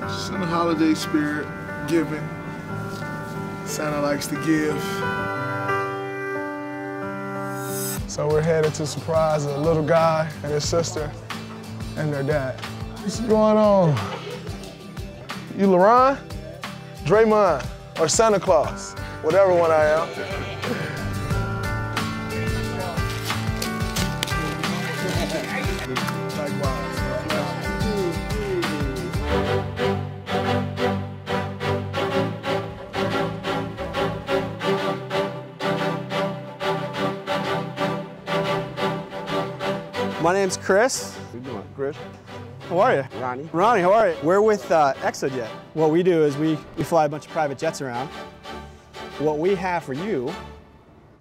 Just in the holiday spirit, giving. Santa likes to give. So we're headed to surprise a little guy and his sister and their dad. What's going on? You LeRon? Draymond? Or Santa Claus? Whatever one I am. My name's Chris. How you doing, Chris? How are you? Ronnie? Ronnie, how are you? We're with uh, XOJET. What we do is we, we fly a bunch of private jets around. What we have for you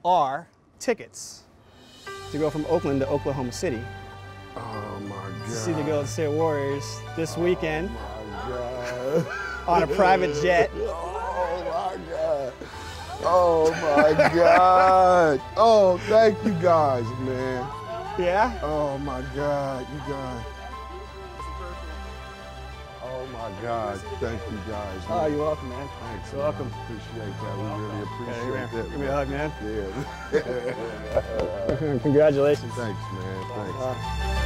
are tickets to go from Oakland to Oklahoma City Oh my God. to see the Golden State Warriors this weekend Oh my God. on a private jet. Oh my God. Oh my God. Oh, thank you guys, man. Yeah? Oh my God, you guys. Oh my God, thank you guys. Oh, you're welcome, man. Thanks, You're man. welcome. Appreciate that. We really appreciate that. Give me a hug, man. Yeah. Congratulations. Thanks, man. Thanks. Uh,